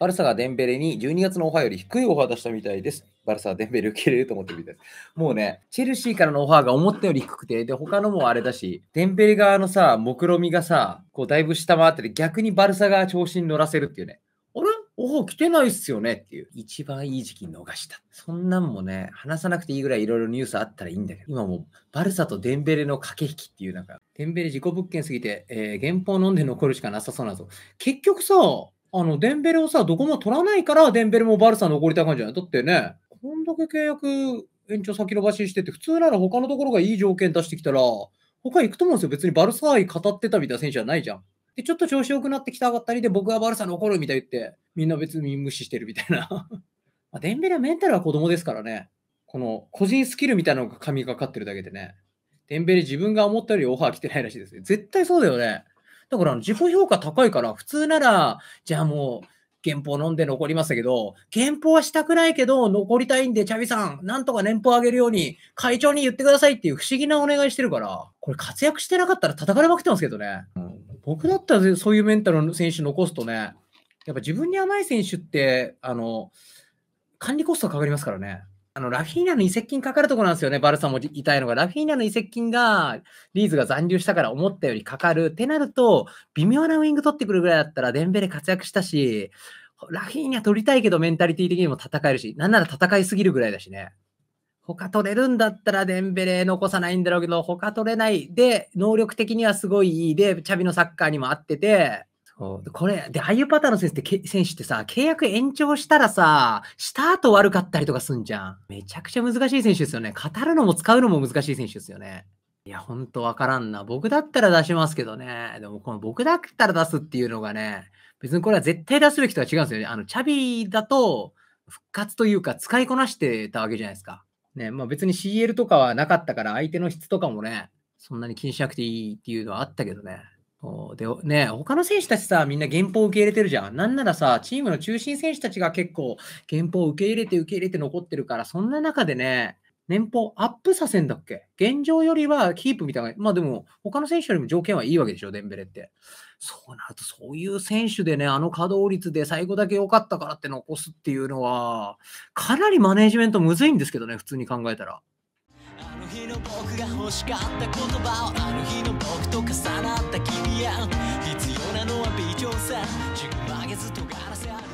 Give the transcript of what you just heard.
バルサがデンベレに12月のオファーより低いオファー出したみたいです。バルサはデンベレ受け入れると思ってるみたいです。もうね、チェルシーからのオファーが思ったより低くて、で、他のもあれだし、デンベレ側のさ、目論みがさ、こうだいぶ下回ってて、逆にバルサが調子に乗らせるっていうね。あれ？オファー来てないっすよね？っていう。一番いい時期に逃した。そんなんもね、話さなくていいぐらいいろいろニュースあったらいいんだけど、今もうバルサとデンベレの駆け引きっていうなんか、デンベレ自己物件すぎて、えー、原稿飲んで残るしかなさそうなんですよ。結局さ、あの、デンベレをさ、どこも取らないから、デンベレもバルサ残りた感じじゃない？だってね、こんだけ契約延長先延ばししてて、普通なら他のところがいい条件出してきたら、他行くと思うんですよ。別にバルサ愛語ってたみたいな選手じゃないじゃん。で、ちょっと調子良くなってきたがったりで、僕はバルサ残るみたい言って、みんな別に無視してるみたいな。まあ、デンベレはメンタルは子供ですからね。この個人スキルみたいなのが神がかってるだけでね。デンベレ自分が思ったよりオファー来てないらしいですね。絶対そうだよね。だから自己評価高いから、普通なら、じゃあもう、原稿飲んで残りましたけど、原稿はしたくないけど、残りたいんで、チャビさん、なんとか年俸上げるように、会長に言ってくださいっていう不思議なお願いしてるから、これ活躍してなかったら叩かれまくってますけどね。うん、僕だったらそういうメンタルの選手残すとね、やっぱ自分に甘い選手って、あの、管理コストかかりますからね。あの、ラフィーナの移籍金かかるところなんですよね、バルサも痛いたいのが。ラフィーナの移籍金が、リーズが残留したから思ったよりかかる。ってなると、微妙なウィング取ってくるぐらいだったら、デンベレ活躍したし、ラフィーニャ取りたいけどメンタリティ的にも戦えるし、なんなら戦いすぎるぐらいだしね。他取れるんだったらデンベレ残さないんだろうけど、他取れない。で、能力的にはすごいいいで、チャビのサッカーにも合ってて、これ、で、ああいうパターンの選手って選手ってさ、契約延長したらさ、した後悪かったりとかすんじゃん。めちゃくちゃ難しい選手ですよね。語るのも使うのも難しい選手ですよね。いや、ほんとわからんな。僕だったら出しますけどね。でも、この僕だったら出すっていうのがね、別にこれは絶対出すべきとは違うんですよね。あの、チャビだと、復活というか、使いこなしてたわけじゃないですか。ね、まあ別に CL とかはなかったから、相手の質とかもね、そんなに気にしなくていいっていうのはあったけどね。で、ね、他の選手たちさ、みんな原稿受け入れてるじゃん。なんならさ、チームの中心選手たちが結構原稿受け入れて受け入れて残ってるから、そんな中でね、年俸アップさせんだっけ？現状よりはキープみたいな。まあでも、他の選手よりも条件はいいわけでしょ、デンベレって。そうなると、そういう選手でね、あの稼働率で最後だけ良かったからって残すっていうのは、かなりマネジメントむずいんですけどね、普通に考えたら。あの日の僕が欲しかった言葉をあの日の僕と重なった君や必要なのは微調さ10ヶ月とがらせある。